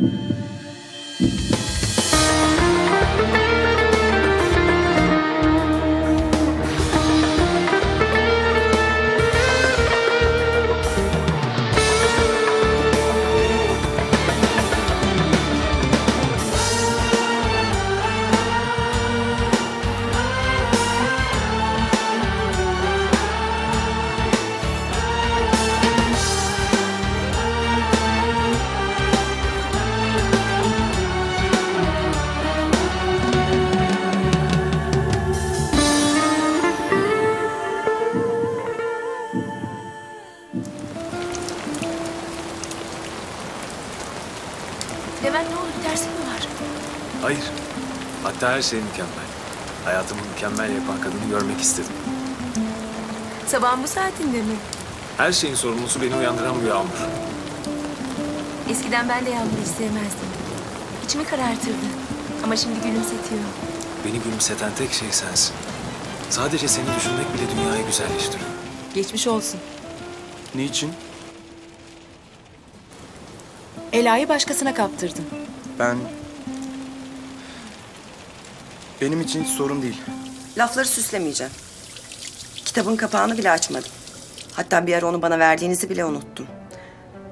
Levent her şey mükemmel. Hayatımı mükemmel yapan kadını görmek istedim. Sabahın bu saatinde mi? Her şeyin sorumlusu beni uyandıran bu yağmur. Eskiden ben de yağmuru hiç sevmezdim. İçimi karartırdı. Ama şimdi gülümsetiyor. Beni gülümseten tek şey sensin. Sadece seni düşünmek bile dünyayı güzelleştiriyor. Geçmiş olsun. Niçin? Ela'yı başkasına kaptırdın. Ben... Benim için hiç sorun değil. Lafları süslemeyeceğim. Kitabın kapağını bile açmadım. Hatta bir ara onu bana verdiğinizi bile unuttum.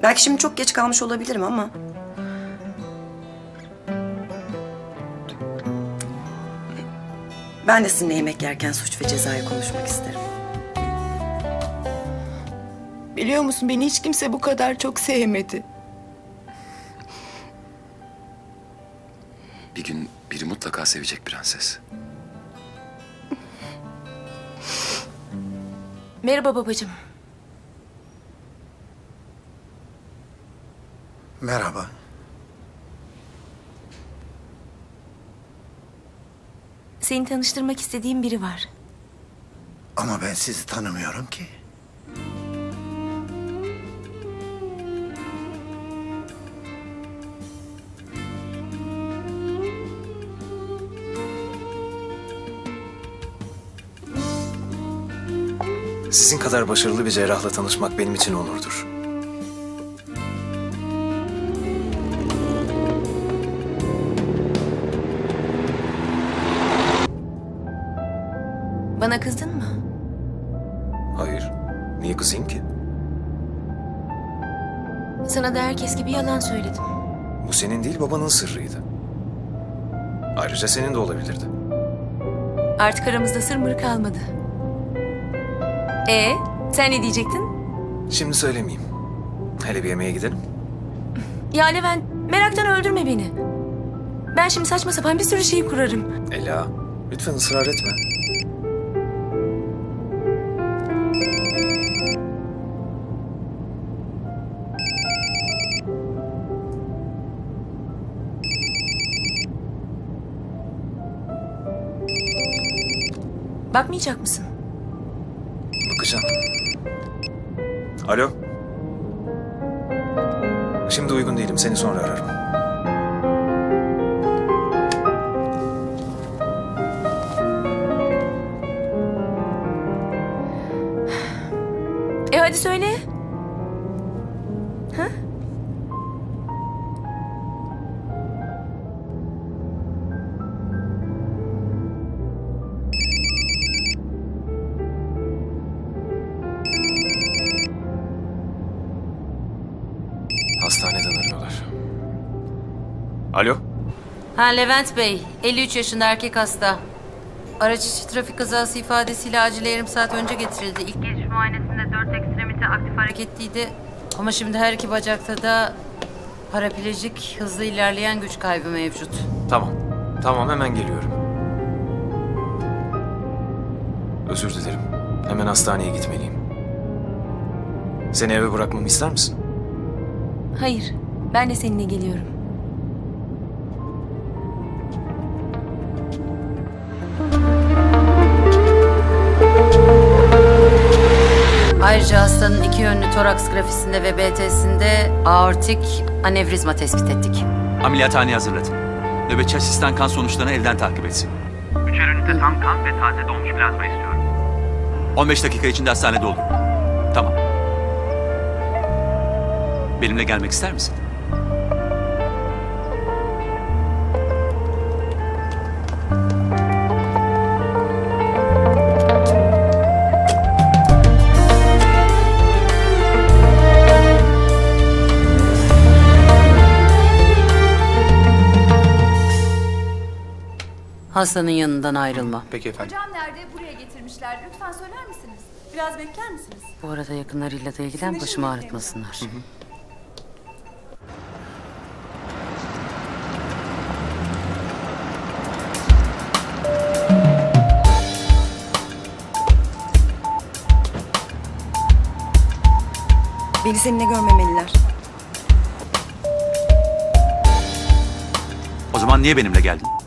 Belki şimdi çok geç kalmış olabilirim ama... Ben de sizinle yemek yerken suç ve cezayı konuşmak isterim. Biliyor musun beni hiç kimse bu kadar çok sevmedi. Bir gün biri mutlaka sevecek prenses. Merhaba babacığım. Merhaba. Seni tanıştırmak istediğim biri var. Ama ben sizi tanımıyorum ki. Sizin kadar başarılı bir cerrahla tanışmak benim için onurdur. Bana kızdın mı? Hayır. Niye kızayım ki? Sana da herkes gibi yalan söyledim. Bu senin değil babanın sırrıydı. Ayrıca senin de olabilirdi. Artık aramızda sır mır kalmadı. Ee, sen ne diyecektin? Şimdi söylemeyeyim. Hele bir yemeğe gidelim. Ya Levent, meraktan öldürme beni. Ben şimdi saçma sapan bir sürü şey kurarım. Ela, lütfen ısrar etme. Bakmayacak mısın? Alo. Şimdi uygun değilim. Seni sonra ararım. Alo. Ha Levent Bey, 53 yaşında erkek hasta. Araç içi trafik kazası ifadesiyle acile yarım saat önce getirildi. İlk geliş muayenesinde dört ekstremite aktif hareketliydi. Ama şimdi her iki bacakta da paraplejik hızlı ilerleyen güç kaybı mevcut. Tamam. Tamam hemen geliyorum. Özür dilerim. Hemen hastaneye gitmeliyim. Seni eve bırakmamı ister misin? Hayır, ben de seninle geliyorum. Yönlü toraks grafisinde ve BT'sinde aortik anevrizma tespit ettik. Ameliyathaneye hazırlatın. Nöbetçi asistan kan sonuçlarını evden takip etsin. Üçer ünite tam kan ve taze donmuş plazma istiyorum. 15 dakika içinde hastanede olun. Tamam. Benimle gelmek ister misin? Hastanın yanından ayrılma. Peki efendim. Hocam nerede? Buraya getirmişler. Lütfen söyler misiniz? Biraz bekler misiniz? Bu arada yakınlarıyla da ilgilen başımı ağrıtmasınlar. Beni seninle görmemeliler. O zaman niye benimle geldin?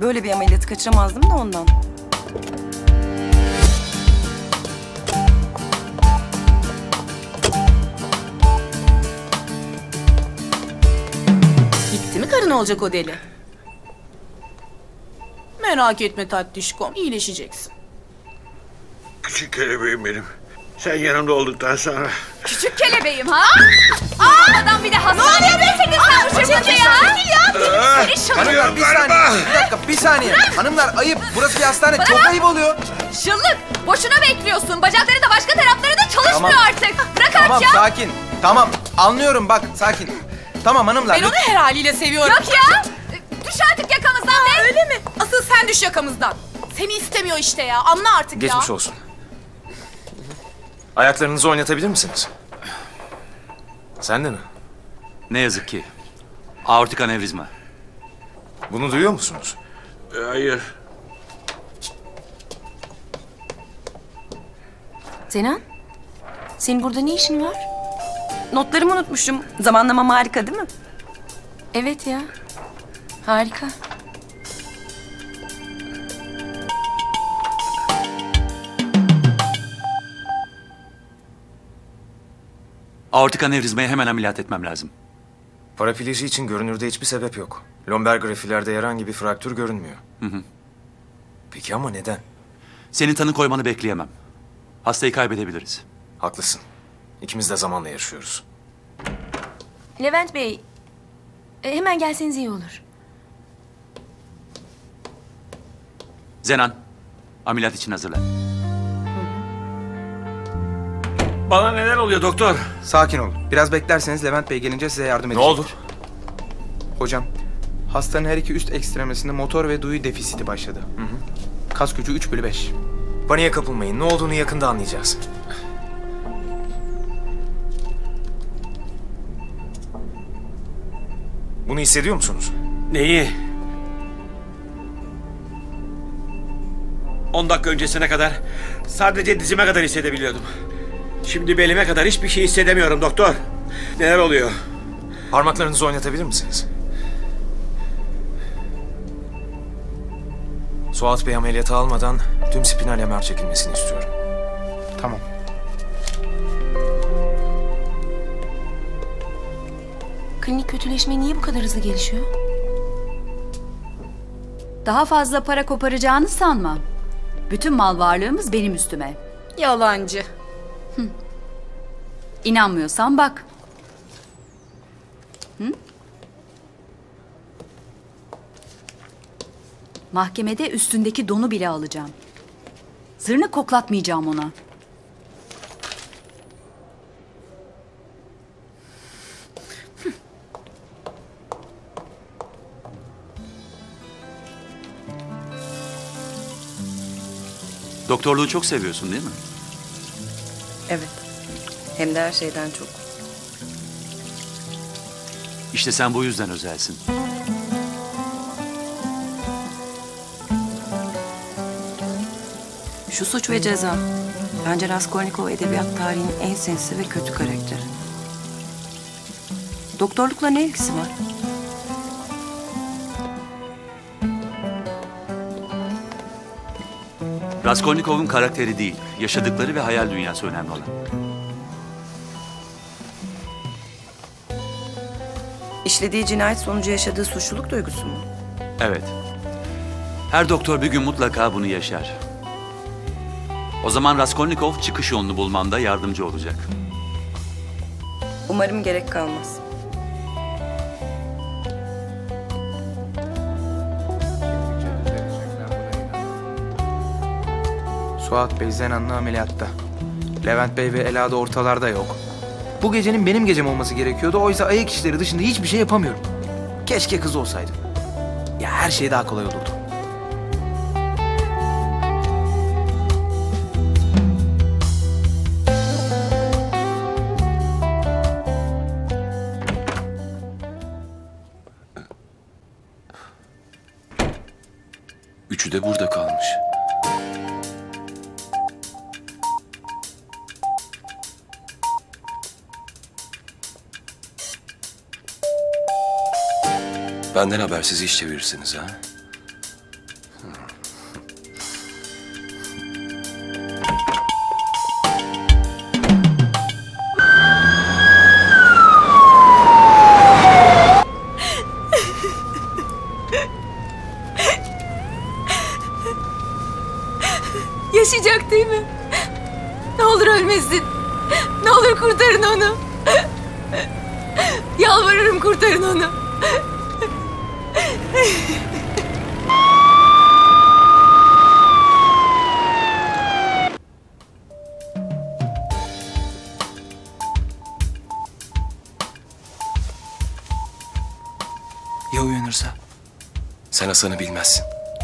Böyle bir ameliyatı kaçıramazdım da ondan. Gitti mi karın olacak o deli? Merak etme tatlışkom, iyileşeceksin. Küçük kelebeğim benim. Sen yanımda olduktan sonra Küçük kelebeğim ha? Aa! Adam bir de hasta. Ne oluyor be senin sarhoş ya? ya. Seni şıllık. Hanımlar bir saniye. Bir dakika bir saniye. Hanımlar ayıp. Burası bir hastane. Çok ayıp oluyor. Şıllık. Boşuna bekliyorsun. Bacakları da başka tarafları da çalışmıyor Tamam. artık. Bırak Tamam aç ya. sakin. Tamam anlıyorum bak sakin. Tamam hanımlar. Ben onu her haliyle seviyorum. Yok ya. Düş artık yakamızdan be. Öyle mi? Asıl sen düş yakamızdan. Seni istemiyor işte ya. Anla artık ya. Geçmiş olsun. Ayaklarınızı oynatabilir misiniz? Sen de mi? Ne yazık ki. Aortik anevrizma. Bunu duyuyor musunuz? Hayır. Zenan? Senin burada ne işin var? Notlarımı unutmuşum. Zamanlamam harika değil mi? Evet ya. Harika. Aortik anevrizmayı hemen ameliyat etmem lazım. Parapleji için görünürde hiçbir sebep yok. Lomber grafilerde herhangi bir fraktür görünmüyor. Peki ama neden? Senin tanı koymanı bekleyemem. Hastayı kaybedebiliriz. Haklısın. İkimiz de zamanla yaşıyoruz. Levent Bey, e, hemen gelseniz iyi olur. Zenan, ameliyat için hazırlan. Bana neler oluyor doktor? Sakin olun. Biraz beklerseniz Levent Bey gelince size yardım Ne edecek. oldu? Hocam hastanın her iki üst ekstremesinde motor ve duyu defisiti başladı. Kas gücü 3 bölü 5. Paniğe kapılmayın. Ne olduğunu yakında anlayacağız. Bunu hissediyor musunuz? Neyi? 10 dakika öncesine kadar sadece dizime kadar hissedebiliyordum. Şimdi belime kadar hiçbir şey hissedemiyorum doktor. Neler oluyor? Parmaklarınızı oynatabilir misiniz? Suat Bey ameliyata almadan tüm spinal MR çekilmesini istiyorum. Tamam. Klinik kötüleşme niye bu kadar hızlı gelişiyor? Daha fazla para koparacağını sanma. Bütün mal varlığımız benim üstüme. Yalancı. İnanmıyorsan bak. Hı? Mahkemede üstündeki donu bile alacağım. Zırnı koklatmayacağım ona. Doktorluğu çok seviyorsun değil mi? Evet. Hem de her şeyden çok. İşte sen bu yüzden özelsin. Şu suç ve ceza. Bence Raskolnikov edebiyat tarihinin en sinsi ve kötü karakteri. Doktorlukla ne ilgisi var? Raskolnikov'un karakteri değil, yaşadıkları ve hayal dünyası önemli olan. İşlediği cinayet sonucu yaşadığı suçluluk duygusu mu? Evet. Her doktor bir gün mutlaka bunu yaşar. O zaman Raskolnikov çıkış yolunu bulmamda yardımcı olacak. Umarım gerek kalmaz. Suat Bey Zenan'la ameliyatta. Levent Bey ve Ela da ortalarda yok. Bu gecenin benim gecem olması gerekiyordu. Oysa ayak işleri dışında hiçbir şey yapamıyorum. Keşke kız olsaydı. Ya her şey daha kolay olurdu. Benden habersiz iş çevirirsiniz ha?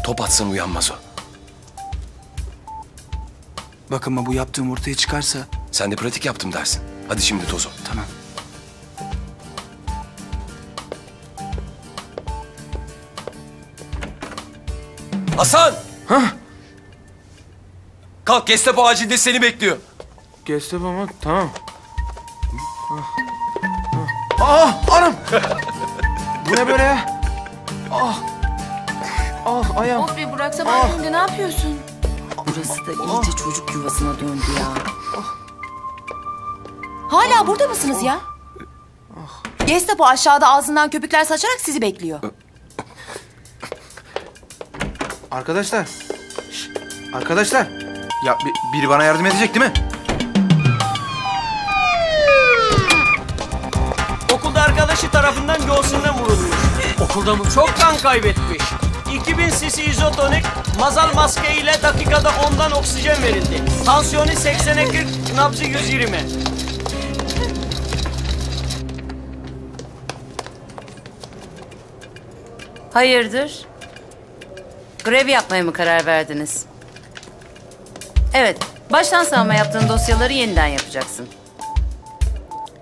Top atsan uyanmaz o. Bakın bu yaptığım ortaya çıkarsa... Sen de pratik yaptım dersin. Hadi şimdi tozo. Tamam. Hasan! Kalk Gestapo acilde seni bekliyor. Gestapo mu? Tamam. Ah anam! Bu ne böyle ya? Ah! Ah ayağım. Of bir Burak sabah şimdi ne yapıyorsun? Burası da iyice çocuk yuvasına döndü ya. Hala burada mısınız ya? Gestapo aşağıda ağzından köpükler saçarak sizi bekliyor. Arkadaşlar. Şş, Arkadaşlar. Ya bi- biri bana yardım edecek değil mi? Okulda arkadaşı tarafından göğsünden vurulmuş. Okulda mı? Çok kan kaybetmiş. 2000 cc izotonik mazal maske ile dakikada 10'dan oksijen verildi. Tansiyonu 80'e 40, nabzı 120. Hayırdır? Grev yapmaya mı karar verdiniz? Evet, baştan savma yaptığın dosyaları yeniden yapacaksın.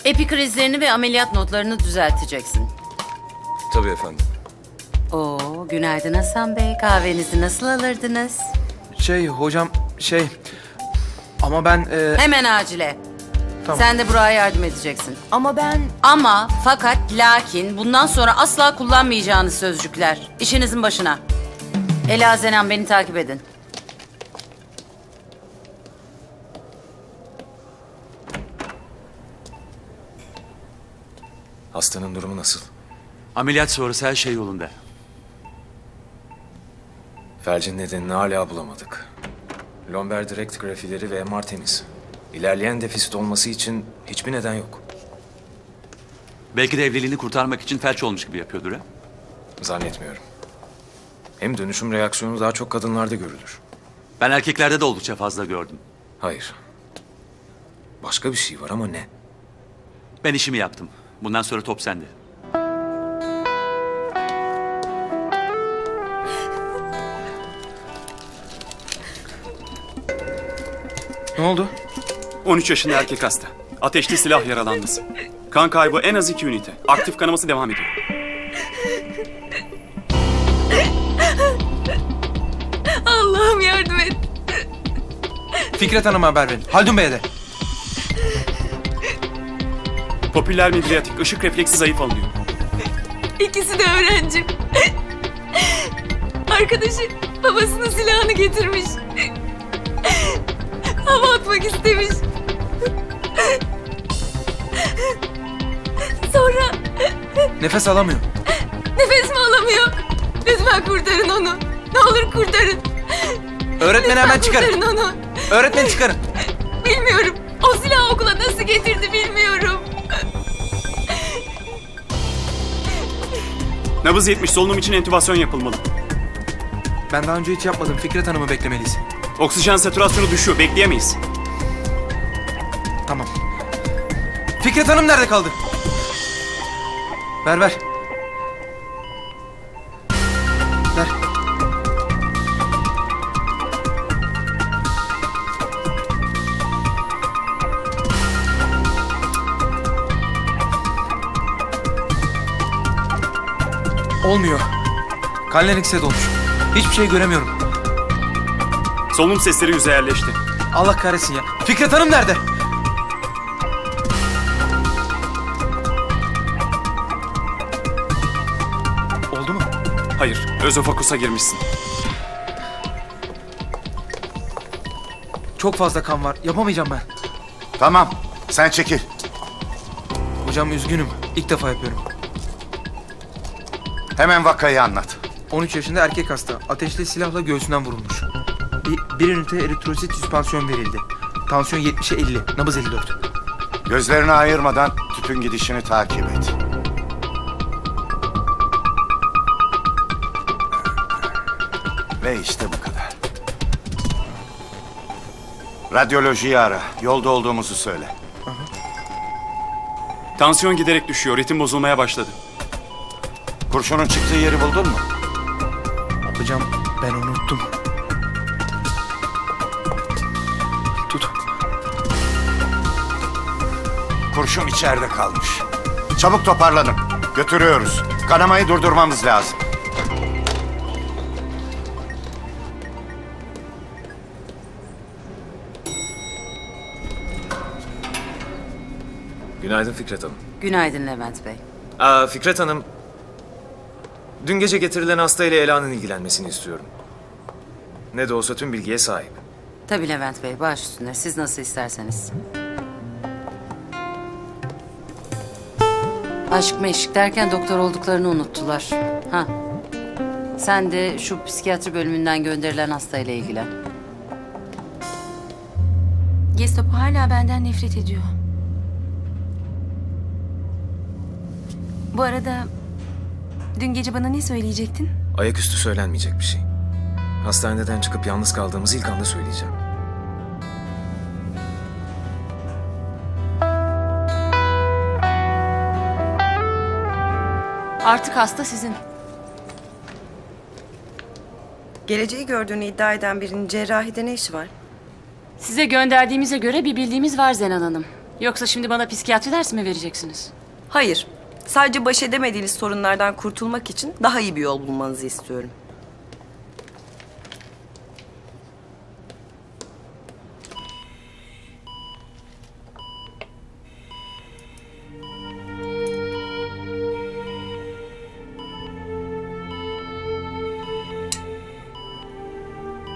Epikrizlerini ve ameliyat notlarını düzelteceksin. Tabii efendim. Oo, günaydın Hasan Bey. Kahvenizi nasıl alırdınız? Şey hocam şey... Ama ben... e, Hemen acile. Tamam. Sen de Burak'a yardım edeceksin. Ama ben... Ama, fakat, lakin bundan sonra asla kullanmayacağınız sözcükler. İşinizin başına. Ela Zenan beni takip edin. Hastanın durumu nasıl? Ameliyat sonrası her şey yolunda. Felcin nedenini hala bulamadık. Lomber direkt grafileri ve MR temiz. İlerleyen defisit olması için hiçbir neden yok. Belki de evliliğini kurtarmak için felç olmuş gibi yapıyordur ha? Zannetmiyorum. Hem dönüşüm reaksiyonu daha çok kadınlarda görülür. Ben erkeklerde de oldukça fazla gördüm. Hayır. Başka bir şey var ama ne? Ben işimi yaptım. Bundan sonra top sende. Oldu? 13 yaşında erkek hasta. Ateşli silah yaralanması. Kan kaybı en az 2 ünite. Aktif kanaması devam ediyor. Allah'ım yardım et. Fikret Hanım'a haber verin. Haldun Bey'e de. Popüler midriyatik ışık refleksi zayıf alınıyor. İkisi de öğrencim. Arkadaşı babasının silahını getirmiş. Hava atmak istemiş. Sonra Nefes alamıyor. nefes mi alamıyor? Lütfen kurtarın onu. Ne olur kurtarın. Öğretmeni hemen çıkarın. Kurtarın onu. Öğretmeni çıkarın. Bilmiyorum. O silahı okula nasıl getirdi bilmiyorum. Nabız 70 solunum için entübasyon yapılmalı. Ben daha önce hiç yapmadım. Fikret Hanım'ı beklemeliyiz. Oksijen satürasyonu düşüyor. Bekleyemeyiz. Tamam. Fikret Hanım nerede kaldı? Ver ver. Ver. Olmuyor. Kallen X'e dolmuş. Hiçbir şey göremiyorum. Solunum sesleri yüze yerleşti. Allah kahretsin ya. Fikret Hanım nerede? Oldu mu? Hayır, özofakusa girmişsin. Çok fazla kan var. Yapamayacağım ben. Tamam. Sen çekil. Hocam üzgünüm. İlk defa yapıyorum. Hemen vakayı anlat. 13 yaşında erkek hasta. Ateşli silahla göğsünden vurulmuş. Bir, bir ünite eritrosit süspansiyon verildi. Tansiyon 70'e 50. Nabız 54. Gözlerini ayırmadan tüpün gidişini takip et. Ve işte bu kadar. Radyolojiyi ara. Yolda olduğumuzu söyle. Tansiyon giderek düşüyor, ritim bozulmaya başladı. Kurşunun çıktığı yeri buldun mu? Hocam Kurşun içeride kalmış. Çabuk toparlanın. Götürüyoruz. Kanamayı durdurmamız lazım. Günaydın Fikret Hanım. Günaydın Levent Bey. Aa, Fikret Hanım, dün gece getirilen hastayla Ela'nın ilgilenmesini istiyorum. Ne de olsa tüm bilgiye sahip. Tabii Levent Bey, baş üstüne. Siz nasıl isterseniz. Aşk meşk derken doktor olduklarını unuttular. Ha. Sen de şu psikiyatri bölümünden gönderilen hastayla ilgilen. Gestapo hala benden nefret ediyor. Bu arada dün gece bana ne söyleyecektin? Ayaküstü söylenmeyecek bir şey. Hastaneden çıkıp yalnız kaldığımız ilk anda söyleyeceğim. Artık hasta sizin. Geleceği gördüğünü iddia eden birinin cerrahide ne işi var? Size gönderdiğimize göre bir bildiğimiz var Zenan Hanım. Yoksa şimdi bana psikiyatri dersi mi vereceksiniz? Hayır. Sadece baş edemediğiniz sorunlardan kurtulmak için daha iyi bir yol bulmanızı istiyorum. —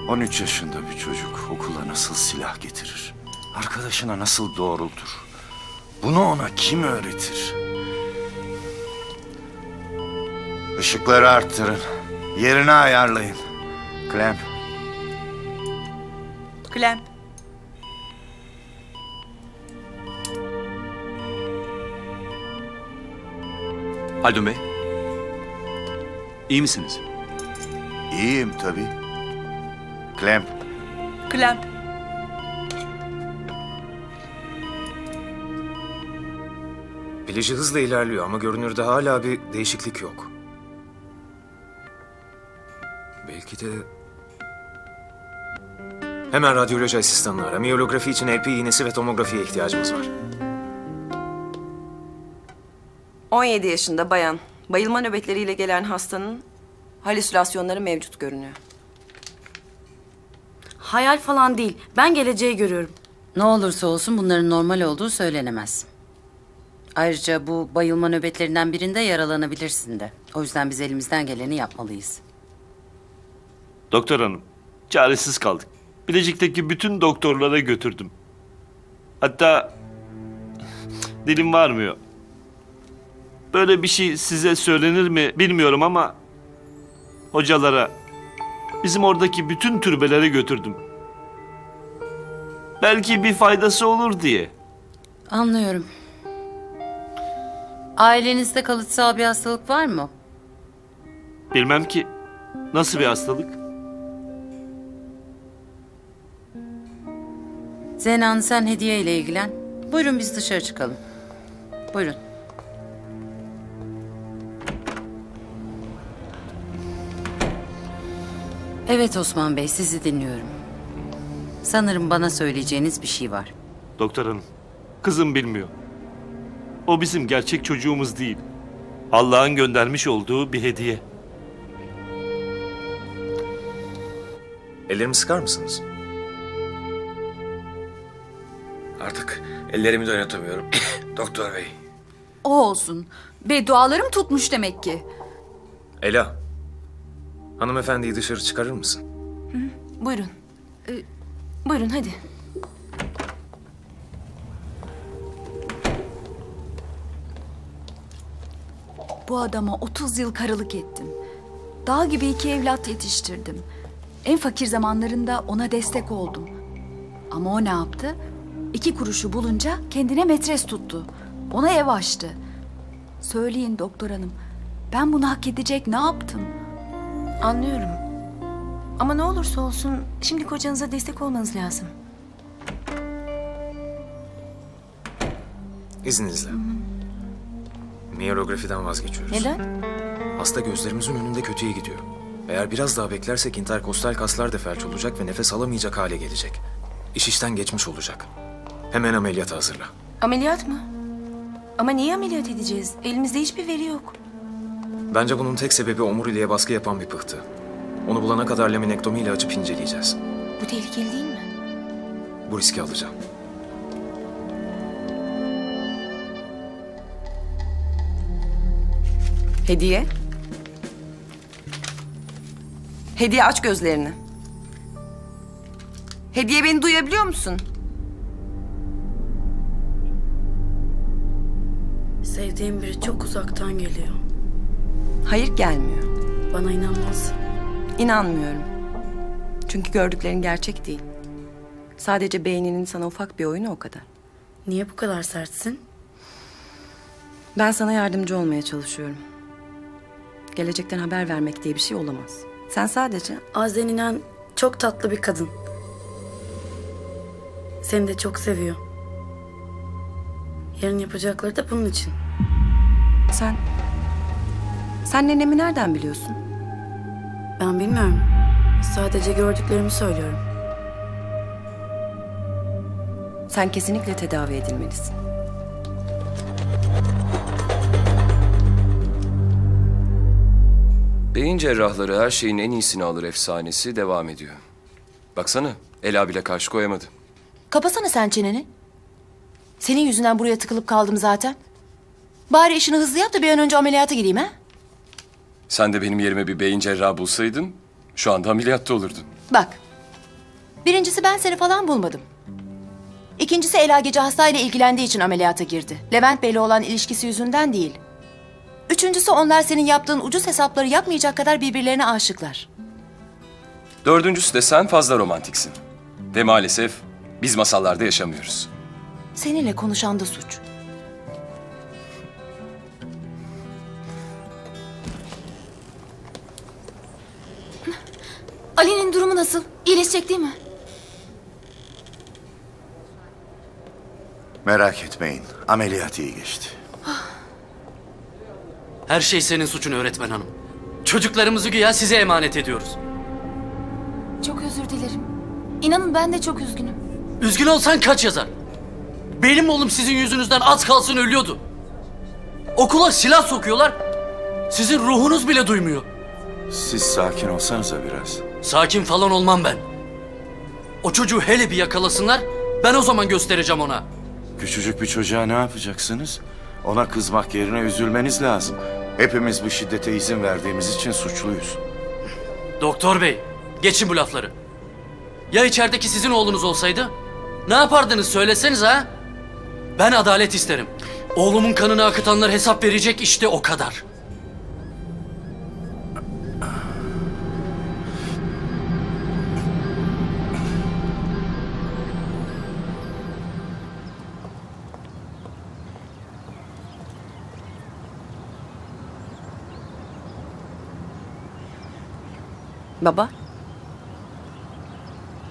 13 yaşında bir çocuk okula nasıl silah getirir? Arkadaşına nasıl doğrultur? Bunu ona kim öğretir? Işıkları arttırın. Yerini ayarlayın. Clem, Clem. Haldun Bey. İyi misiniz? iyiyim tabii. Clem, Clem. Bilişi hızla ilerliyor ama görünürde hala bir değişiklik yok. Belki de... Hemen radyoloji asistanını ara. Miyolografi için LP iğnesi ve tomografiye ihtiyacımız var. 17 yaşında bayan. Bayılma nöbetleriyle gelen hastanın halüsinasyonları mevcut görünüyor. Hayal falan değil. Ben geleceği görüyorum. Ne olursa olsun bunların normal olduğu söylenemez. Ayrıca bu bayılma nöbetlerinden birinde yaralanabilirsin de. O yüzden biz elimizden geleni yapmalıyız. Doktor hanım, çaresiz kaldık. Bilecik'teki bütün doktorlara götürdüm. Hatta dilim varmıyor. Böyle bir şey size söylenir mi bilmiyorum ama hocalara, bizim oradaki bütün türbelere götürdüm. Belki bir faydası olur diye. Anlıyorum. Ailenizde kalıtsal bir hastalık var mı? Bilmem ki nasıl bir hastalık. Zenan sen hediye ile ilgilen. Buyurun biz dışarı çıkalım. Buyurun. Evet Osman Bey, sizi dinliyorum. Sanırım bana söyleyeceğiniz bir şey var. Doktor hanım, kızım bilmiyor. O bizim gerçek çocuğumuz değil. Allah'ın göndermiş olduğu bir hediye. Ellerimi sıkar mısınız? Artık ellerimi de oynatamıyorum. Doktor bey. O olsun. Beddualarım tutmuş demek ki. Ela, Hanımefendiyi dışarı çıkarır mısın? Buyurun. Ee, buyurun hadi. Bu adama 30 yıl karılık ettim. Dağ gibi iki evlat yetiştirdim. En fakir zamanlarında ona destek oldum. Ama o ne yaptı? İki kuruşu bulunca kendine metres tuttu. Ona ev açtı. Söyleyin doktor hanım. Ben bunu hak edecek ne yaptım? Anlıyorum. Ama ne olursa olsun şimdi kocanıza destek olmanız lazım. İzninizle. Miyelografiden vazgeçiyoruz. Neden? Hasta gözlerimizin önünde kötüye gidiyor. Eğer biraz daha beklersek interkostal kaslar da felç olacak ve nefes alamayacak hale gelecek. İş işten geçmiş olacak. Hemen ameliyata hazırla. Ameliyat mı? Ama niye ameliyat edeceğiz? Elimizde hiçbir veri yok. Bence bunun tek sebebi omuriliğe baskı yapan bir pıhtı. Onu bulana kadar laminektomiyle açıp inceleyeceğiz. Bu tehlikeli değil mi? Bu riski alacağım. Hediye. Hediye aç gözlerini. Hediye beni duyabiliyor musun? Sevdiğim biri çok uzaktan geliyor. Hayır gelmiyor. Bana inanmaz. İnanmıyorum. Çünkü gördüklerin gerçek değil. Sadece beyninin sana ufak bir oyunu o kadar. Niye bu kadar sertsin? Ben sana yardımcı olmaya çalışıyorum. Gelecekten haber vermek diye bir şey olamaz. Sen sadece Az denilen çok tatlı bir kadın. Seni de çok seviyor. Yarın yapacakları da bunun için. sen... Sen nenemi nereden biliyorsun? Ben bilmiyorum. Sadece gördüklerimi söylüyorum. Sen kesinlikle tedavi edilmelisin. Beyin cerrahları her şeyin en iyisini alır efsanesi devam ediyor. Baksana Ela bile karşı koyamadı. Kapasana sen çeneni. Senin yüzünden buraya tıkılıp kaldım zaten. Bari işini hızlı yap da bir an önce ameliyata gireyim ha. Sen de benim yerime bir beyin cerrahı bulsaydın şu anda ameliyatta olurdun. Bak. Birincisi ben seni falan bulmadım. İkincisi Ela gece hastayla ilgilendiği için ameliyata girdi. Levent Bey'le olan ilişkisi yüzünden değil. Üçüncüsü onlar senin yaptığın ucuz hesapları yapmayacak kadar birbirlerine aşıklar. Dördüncüsü de sen fazla romantiksin. Ve maalesef biz masallarda yaşamıyoruz. Seninle konuşan da suç. Ali'nin durumu nasıl? İyileşecek değil mi? Merak etmeyin. Ameliyat iyi geçti. Her şey senin suçun öğretmen hanım. Çocuklarımızı güya size emanet ediyoruz. Çok özür dilerim. İnanın ben de çok üzgünüm. Üzgün olsan kaç yazar? Benim oğlum sizin yüzünüzden az kalsın ölüyordu. Okula silah sokuyorlar. Sizin ruhunuz bile duymuyor. Siz sakin olsanıza biraz. Sakin falan olmam ben. O çocuğu hele bir yakalasınlar. Ben o zaman göstereceğim ona. Küçücük bir çocuğa ne yapacaksınız? Ona kızmak yerine üzülmeniz lazım. Hepimiz bu şiddete izin verdiğimiz için suçluyuz. Doktor bey, geçin bu lafları. Ya içerideki sizin oğlunuz olsaydı? Ne yapardınız söyleseniz ha? Ben adalet isterim. Oğlumun kanını akıtanlar hesap verecek işte o kadar. Baba.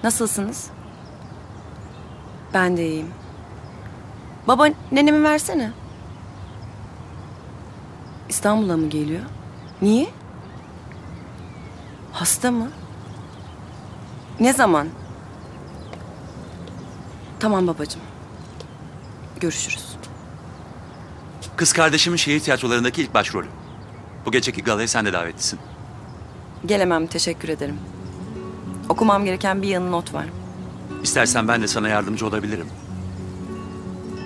Nasılsınız? Ben de iyiyim. Baba nenemi versene. İstanbul'a mı geliyor? Niye? Hasta mı? Ne zaman? Tamam babacığım. Görüşürüz. Kız kardeşimin şehir tiyatrolarındaki ilk başrolü. Bu geceki galaya sen de davetlisin. Gelemem teşekkür ederim. Okumam gereken bir yanı not var. İstersen ben de sana yardımcı olabilirim.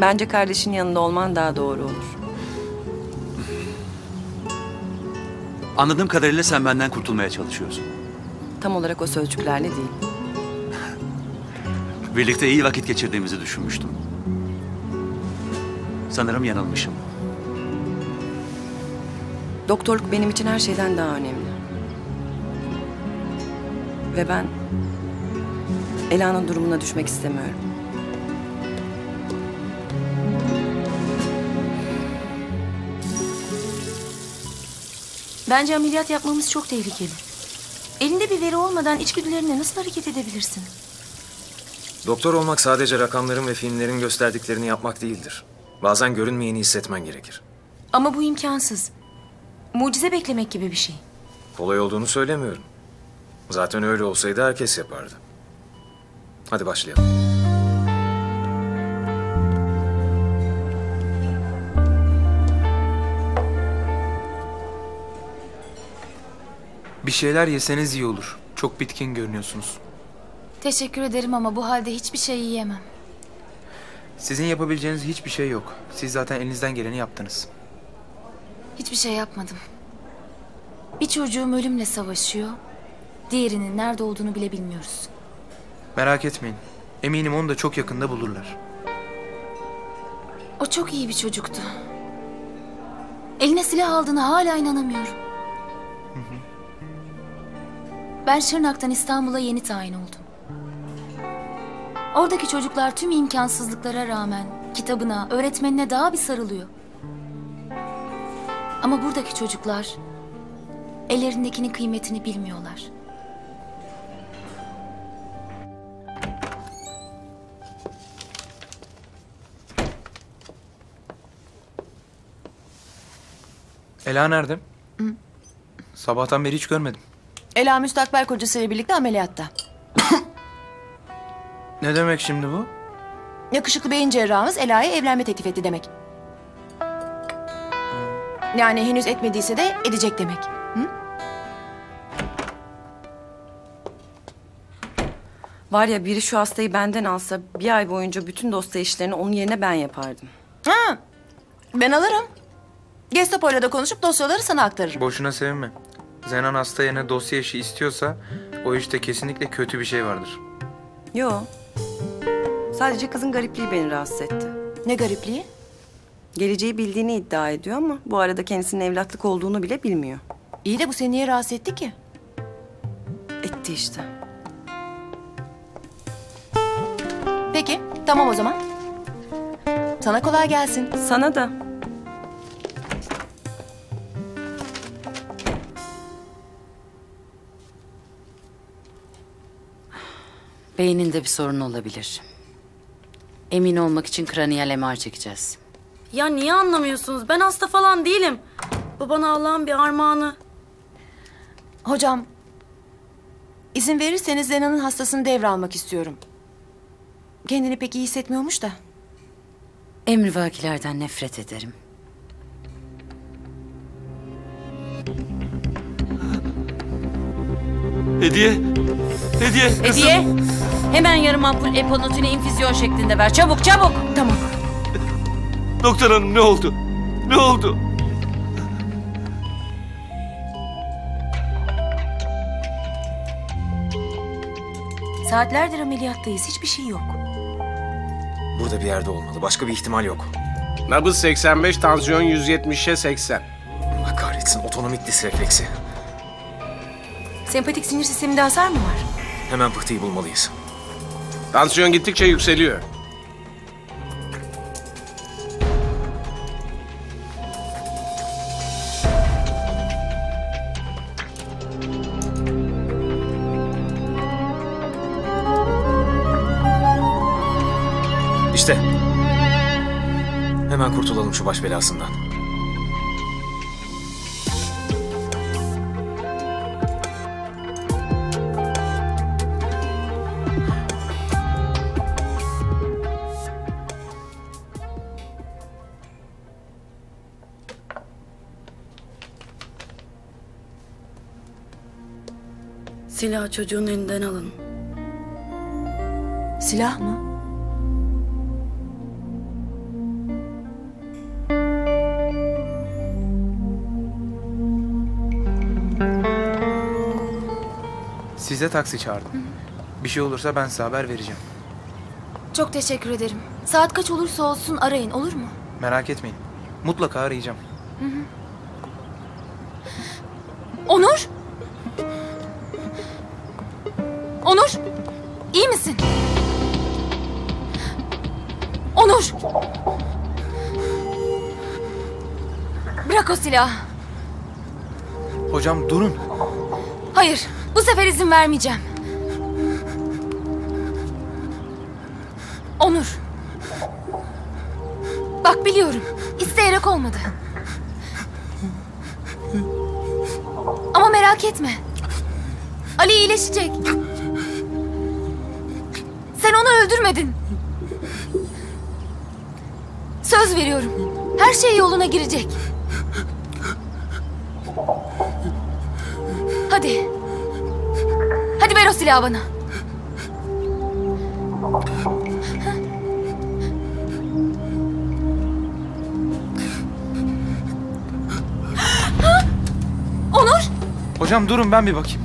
Bence kardeşin yanında olman daha doğru olur. Anladığım kadarıyla sen benden kurtulmaya çalışıyorsun. Tam olarak o sözcüklerle değil. Birlikte iyi vakit geçirdiğimizi düşünmüştüm. Sanırım yanılmışım. Doktorluk benim için her şeyden daha önemli. Ve ben Ela'nın durumuna düşmek istemiyorum. Bence ameliyat yapmamız çok tehlikeli. Elinde bir veri olmadan içgüdülerinle nasıl hareket edebilirsin? Doktor olmak sadece rakamların ve filmlerin gösterdiklerini yapmak değildir. Bazen görünmeyeni hissetmen gerekir. Ama bu imkansız. Mucize beklemek gibi bir şey. Kolay olduğunu söylemiyorum. Zaten öyle olsaydı herkes yapardı. Hadi başlayalım. Bir şeyler yeseniz iyi olur. Çok bitkin görünüyorsunuz. Teşekkür ederim ama bu halde hiçbir şey yiyemem. Sizin yapabileceğiniz hiçbir şey yok. Siz zaten elinizden geleni yaptınız. Hiçbir şey yapmadım. Bir çocuğum ölümle savaşıyor. Diğerinin nerede olduğunu bile bilmiyoruz. Merak etmeyin. Eminim onu da çok yakında bulurlar. O çok iyi bir çocuktu. Eline silah aldığına hala inanamıyorum. Ben Şırnak'tan İstanbul'a yeni tayin oldum. Oradaki çocuklar tüm imkansızlıklara rağmen kitabına, öğretmenine daha bir sarılıyor. Ama buradaki çocuklar ellerindekinin kıymetini bilmiyorlar. Ela nerede? Sabahtan beri hiç görmedim. Ela müstakbel kocasıyla birlikte ameliyatta. Ne demek şimdi bu? Yakışıklı beyin cerrahımız Ela'ya evlenme teklif etti demek. Yani henüz etmediyse de edecek demek. Var ya biri şu hastayı benden alsa bir ay boyunca bütün dosya işlerini onun yerine ben yapardım. Ha, ben alırım. Gestapo'yla da konuşup dosyaları sana aktarırım. Boşuna sevinme. Zenan hasta yerine dosya işi istiyorsa o işte kesinlikle kötü bir şey vardır. Yo. Sadece kızın garipliği beni rahatsız etti. Ne garipliği? Geleceği bildiğini iddia ediyor ama bu arada kendisinin evlatlık olduğunu bile bilmiyor. İyi de bu seni niye rahatsız etti ki? Etti işte. Peki, tamam o zaman. Sana kolay gelsin. Sana da. Beyninde bir sorun olabilir. Emin olmak için kraniyal MR çekeceğiz. Ya niye anlamıyorsunuz? Ben hasta falan değilim. Bu bana Allah'ın bir armağanı. Hocam, izin verirseniz Zena'nın hastasını devralmak istiyorum. Kendini pek iyi hissetmiyormuş da. Emrivakilerden nefret ederim. Hediye. Hediye. kızım. Hediye, hemen yarım ampul eponotini infüzyon şeklinde ver. Çabuk çabuk. Tamam. Doktor hanım ne oldu? Ne oldu? Saatlerdir ameliyattayız. Hiçbir şey yok. Burada bir yerde olmalı. Başka bir ihtimal yok. Nabız 85, tansiyon 170'e 80. Allah kahretsin otonomik dis refleksi. Sempatik sinir sisteminde hasar mı var? Hemen pıhtıyı bulmalıyız. Tansiyon gittikçe yükseliyor. İşte. Hemen kurtulalım şu baş belasından. Silahı çocuğun elinden alın. Silah mı? Size taksi çağırdım. Bir şey olursa ben size haber vereceğim. Çok teşekkür ederim. Saat kaç olursa olsun arayın olur mu? Merak etmeyin. Mutlaka arayacağım. Hı hı. Misin? Onur! Bırak o silahı. Hocam durun. Hayır, bu sefer izin vermeyeceğim. Onur. Bak biliyorum, isteyerek olmadı. Ama merak etme. Ali iyileşecek. Öldürmedin. Söz veriyorum. Her şey yoluna girecek. Hadi. Hadi ver o silahı bana. Onur! Hocam durun ben bir bakayım.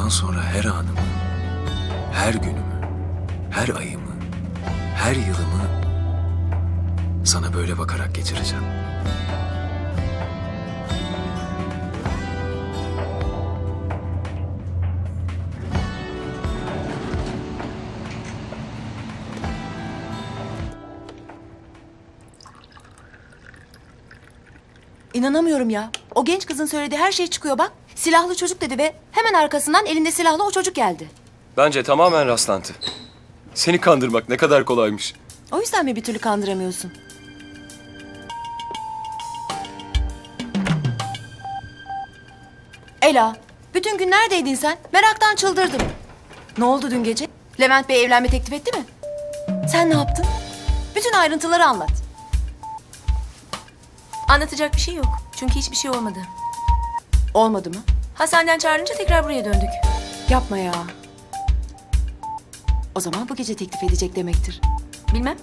Bundan sonra her anımı, her günümü, her ayımı, her yılımı sana böyle bakarak geçireceğim. İnanamıyorum ya. O genç kızın söylediği her şey çıkıyor bak. Silahlı çocuk dedi ve hemen arkasından elinde silahlı o çocuk geldi. Bence tamamen rastlantı. Seni kandırmak ne kadar kolaymış. O yüzden mi bir türlü kandıramıyorsun? Ela, bütün gün neredeydin sen? Meraktan çıldırdım. Ne oldu dün gece? Levent Bey evlenme teklif etti mi? Sen ne yaptın? Bütün ayrıntıları anlat. Anlatacak bir şey yok. Çünkü hiçbir şey olmadı. Olmadı mı? Hastaneden çağırınca tekrar buraya döndük. Yapma ya. O zaman bu gece teklif edecek demektir. Bilmem.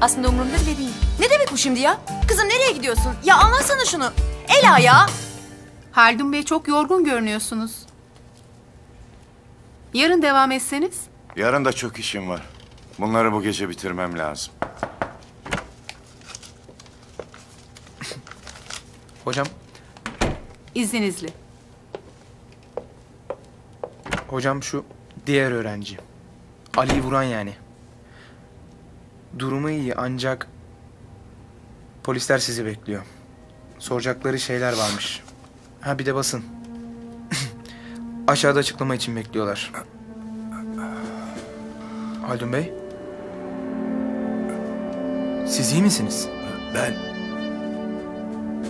Aslında umurumda bile değil. Ne demek bu şimdi ya? Kızım nereye gidiyorsun? Ya anlatsana şunu. Ela ya. Haldun Bey çok yorgun görünüyorsunuz. Yarın devam etseniz? Yarın da çok işim var. Bunları bu gece bitirmem lazım. Hocam, İzninizle. hocam şu diğer öğrenci. Ali'yi vuran yani. Durumu iyi ancak polisler sizi bekliyor. Soracakları şeyler varmış. Ha bir de basın. Aşağıda açıklama için bekliyorlar. Haldun Bey? Siz iyi misiniz? Ben...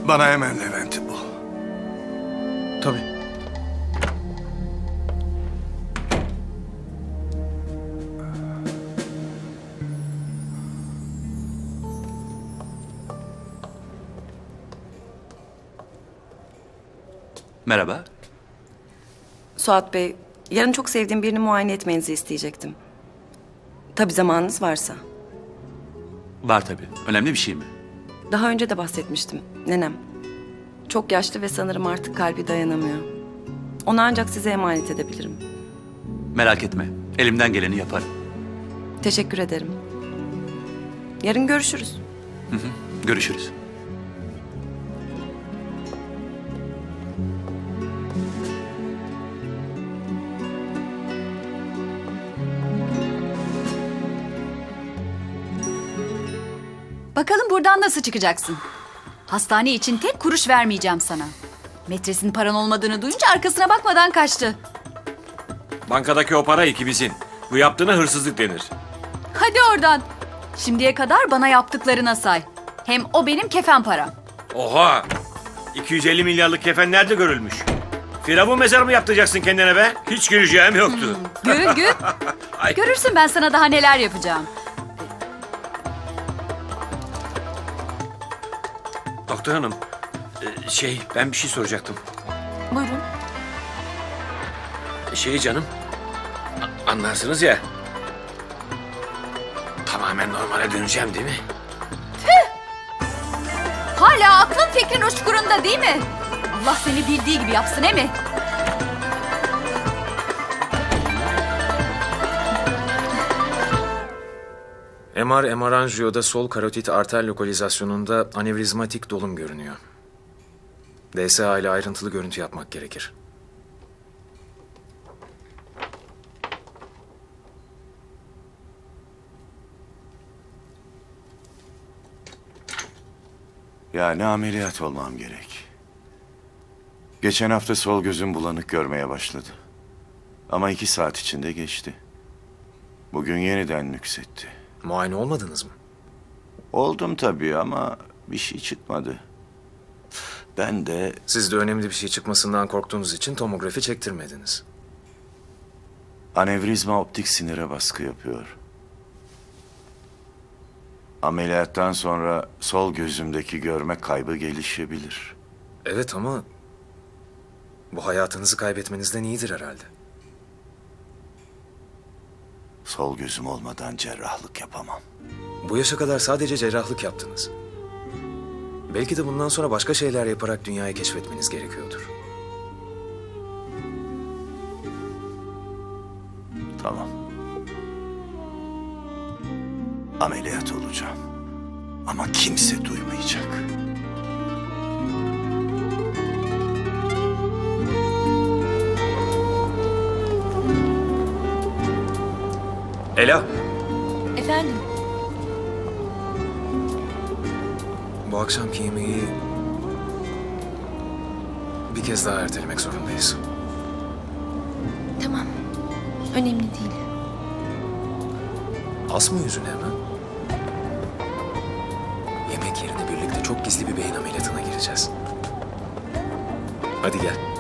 Bana hemen Levent'i bul. Tabii. Merhaba. Suat Bey, yarın çok sevdiğim birini muayene etmenizi isteyecektim. Tabii zamanınız varsa. Var tabii. Önemli bir şey mi? Daha önce de bahsetmiştim. Nenem. Çok yaşlı ve sanırım artık kalbi dayanamıyor. Onu ancak size emanet edebilirim. Merak etme. Elimden geleni yaparım. Teşekkür ederim. Yarın görüşürüz. Hı hı. Görüşürüz. Bakalım buradan nasıl çıkacaksın? Hastane için tek kuruş vermeyeceğim sana. Metresin paran olmadığını duyunca arkasına bakmadan kaçtı. Bankadaki o para ikimizin. Bu yaptığına hırsızlık denir. Hadi oradan. Şimdiye kadar bana yaptıklarına say. Hem o benim kefen param. Oha! 250 milyarlık kefen nerede görülmüş? Firavun mezarı mı yaptıracaksın kendine be? Hiç güleceğim yoktu. Gül gül. Ay. Görürsün ben sana daha neler yapacağım. Doktor hanım, e, şey ben bir şey soracaktım. Buyurun. Şey canım, a- anlarsınız ya. Tamamen normale döneceğim değil mi? Hala aklın fikrin uçkurunda değil mi? Allah seni bildiği gibi yapsın he mi? MR MR sol karotit arter lokalizasyonunda anevrizmatik dolum görünüyor. DSA ile ayrıntılı görüntü yapmak gerekir. Yani ameliyat olmam gerek. Geçen hafta sol gözüm bulanık görmeye başladı. Ama iki saat içinde geçti. Bugün yeniden nüksetti. Muayene olmadınız mı? Oldum tabii ama bir şey çıkmadı. Ben de Siz de önemli bir şey çıkmasından korktuğunuz için tomografi çektirmediniz. anevrizma optik sinire baskı yapıyor. Ameliyattan sonra sol gözümdeki görme kaybı gelişebilir. Evet ama bu hayatınızı kaybetmenizden iyidir herhalde. Sol gözüm olmadan cerrahlık yapamam. Bu yaşa kadar sadece cerrahlık yaptınız. Belki de bundan sonra başka şeyler yaparak dünyayı keşfetmeniz gerekiyordur. Tamam. Ameliyat olacağım. Ama kimse duymayacak. Ela, Efendim? bu akşamki yemeği bir kez daha ertelemek zorundayız. Tamam. Önemli değil. Asma yüzünü hemen. Yemek yerine birlikte çok gizli bir beyin ameliyatına gireceğiz. Hadi gel.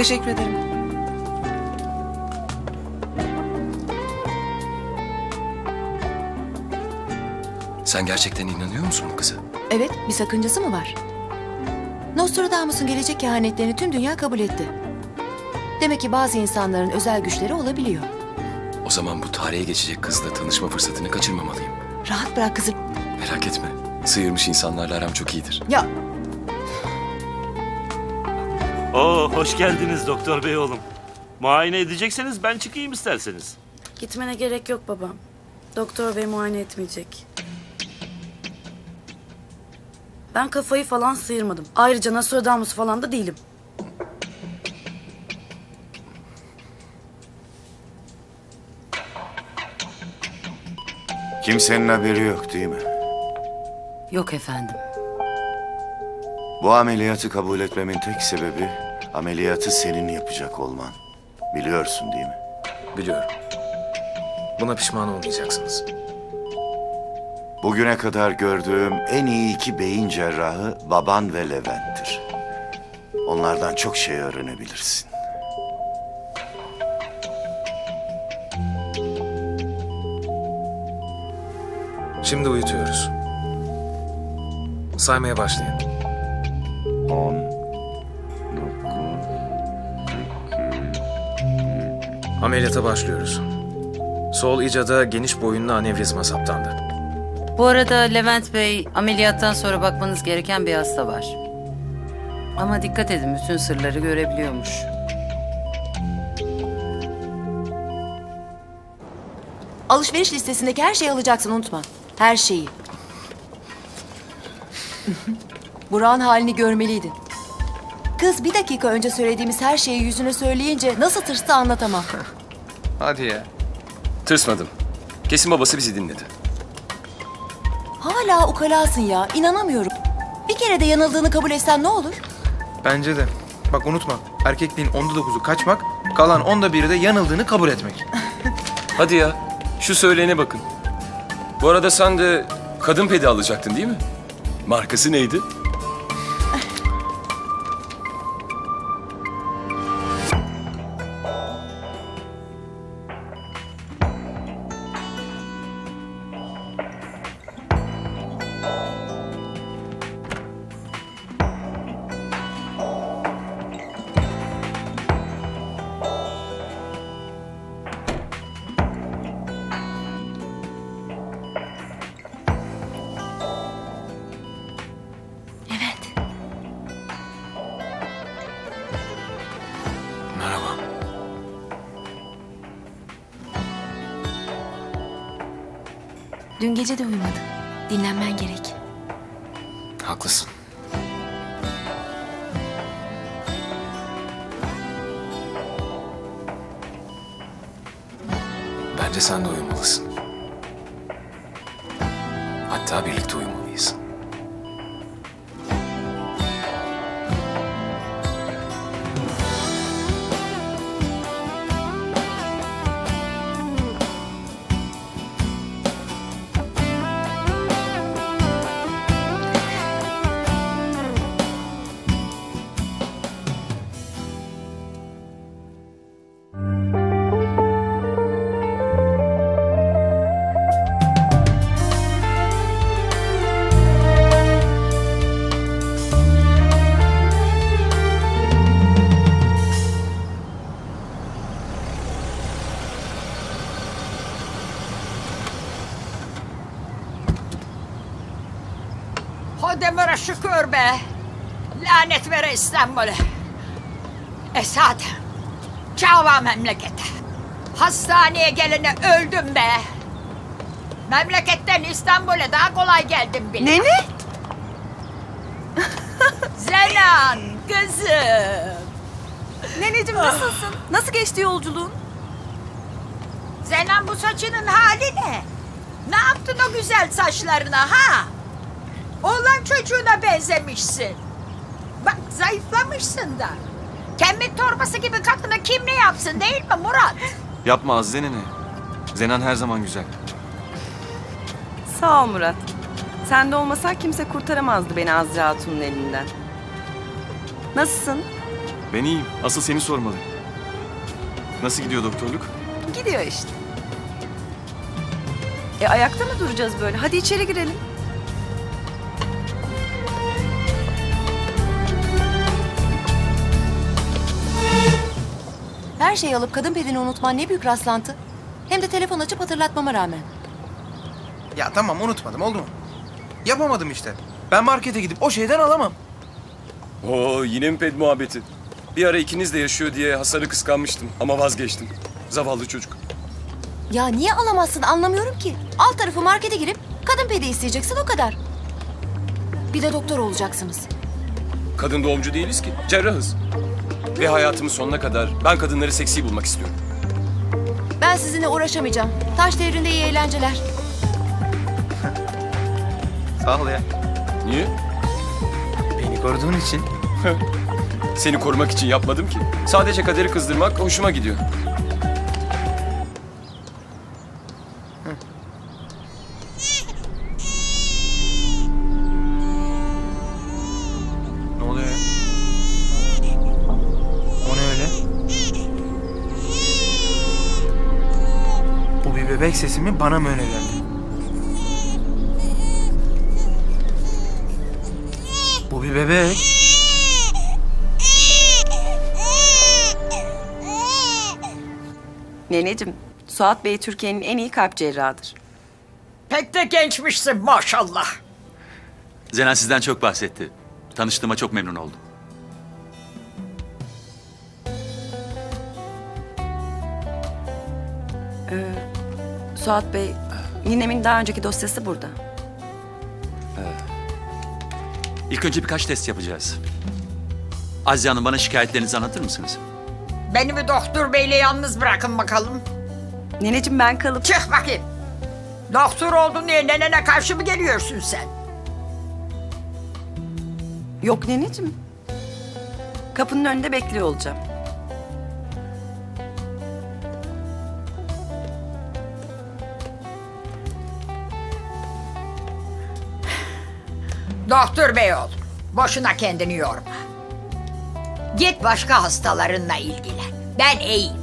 Teşekkür ederim. Sen gerçekten inanıyor musun bu kıza? Evet, bir sakıncası mı var? Nostradamus'un gelecek kehanetlerini tüm dünya kabul etti. Demek ki bazı insanların özel güçleri olabiliyor. O zaman bu tarihe geçecek kızla tanışma fırsatını kaçırmamalıyım. Rahat bırak kızı. Merak etme. Sıyırmış insanlarla aram çok iyidir. Ya Oo hoş geldiniz doktor bey oğlum. Muayene edecekseniz ben çıkayım isterseniz. Gitmene gerek yok babam. Doktor bey muayene etmeyecek. Ben kafayı falan sıyırmadım. Ayrıca Nostradamus falan da değilim. Kimsenin haberi yok değil mi? Yok efendim. Bu ameliyatı kabul etmemin tek sebebi ameliyatı senin yapacak olman. Biliyorsun değil mi? Biliyorum. Buna pişman olmayacaksınız. Bugüne kadar gördüğüm en iyi iki beyin cerrahı baban ve Levent'tir. Onlardan çok şey öğrenebilirsin. Şimdi uyutuyoruz. Saymaya başlayın. On, Ameliyata başlıyoruz. Sol icada geniş boyunlu anevrizma saptandı. Bu arada Levent Bey ameliyattan sonra bakmanız gereken bir hasta var. Ama dikkat edin bütün sırları görebiliyormuş. alışveriş listesindeki her şeyi alacaksın unutma. Her şeyi. Burak'ın halini görmeliydin. Kız bir dakika önce söylediğimiz her şeyi yüzüne söyleyince nasıl tırstı anlatamam. Hadi ya. Tırsmadım. Kesin babası bizi dinledi. Hala ukalasın ya. inanamıyorum. Bir kere de yanıldığını kabul etsen ne olur? Bence de. Bak unutma. Erkekliğin onda dokuzu kaçmak, kalan onda biri de yanıldığını kabul etmek. Hadi ya. Şu söyleyene bakın. Bu arada sen de kadın pedi alacaktın değil mi? Markası neydi? Gece de uyumadın. Lanet vere İstanbul'e. Esat. Çava memlekete. Hastaneye gelene öldüm be. Memleketten İstanbul'a daha kolay geldim bile. Ne ne? Zenan kızım. Neneciğim nasılsın? Nasıl geçti yolculuğun? Zenan bu saçının hali ne? Ne yaptın o güzel saçlarına ha? Oğlan çocuğuna benzemişsin. Zayıflamışsın da. Kemik torbası gibi kadını kim ne yapsın değil mi Murat? Yapma Azize nene. Zenan her zaman güzel. Sağ ol Murat. Sen de olmasan kimse kurtaramazdı beni Azra Hatun'un elinden. Nasılsın? Ben iyiyim. Asıl seni sormalı. Nasıl gidiyor doktorluk? Gidiyor işte. E ayakta mı duracağız böyle? Hadi içeri girelim. Her şeyi alıp kadın pedini unutman ne büyük rastlantı. Hem de telefon açıp hatırlatmama rağmen. Ya tamam unutmadım oldu mu? Yapamadım işte. Ben markete gidip o şeyden alamam. Oo yine mi ped muhabbeti? Bir ara ikiniz de yaşıyor diye Hasan'ı kıskanmıştım ama vazgeçtim. Zavallı çocuk. Ya niye alamazsın anlamıyorum ki. Alt tarafı markete girip kadın pedi isteyeceksin o kadar. Bir de doktor olacaksınız. Kadın doğumcu değiliz ki. Cerrahız. Ve hayatımın sonuna kadar ben kadınları seksi bulmak istiyorum. Ben sizinle uğraşamayacağım. Taş devrinde iyi eğlenceler. Sağ ol ya. Niye? Beni koruduğun için. Seni korumak için yapmadım ki. Sadece kaderi kızdırmak hoşuma gidiyor. Bu bir bebek sesi mi bana mı öyle geldi? Bu bir bebek. Neneciğim, Suat Bey Türkiye'nin en iyi kalp cerrahıdır. Pek de gençmişsin maşallah. Zenan sizden çok bahsetti. Tanıştığıma çok memnun oldum. Suat Bey, ninemin daha önceki dosyası burada. İlk önce birkaç test yapacağız. Azize Hanım bana şikayetlerinizi anlatır mısınız? Beni bir doktor beyle yalnız bırakın bakalım. Neneciğim ben kalıp... Çık bakayım. Doktor oldun diye nenene karşı mı geliyorsun sen? Yok neneciğim. Kapının önünde bekliyor olacağım. Doktor bey oğlum. Boşuna kendini yorma. Git başka hastalarınla ilgilen. Ben iyiyim.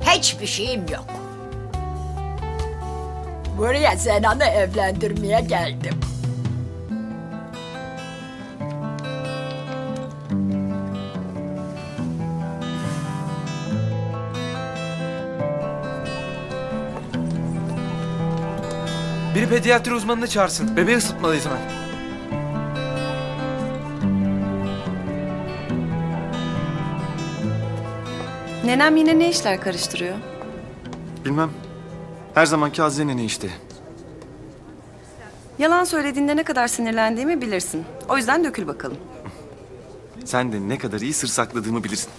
Hiçbir şeyim yok. Buraya Zenan'ı evlendirmeye geldim. Biri pediatri uzmanını çağırsın. Bebeği ısıtmalıyız hemen. Nenem yine ne işler karıştırıyor? Bilmem. Her zamanki Azize ne işte. Yalan söylediğinde ne kadar sinirlendiğimi bilirsin. O yüzden dökül bakalım. Sen de ne kadar iyi sır sakladığımı bilirsin.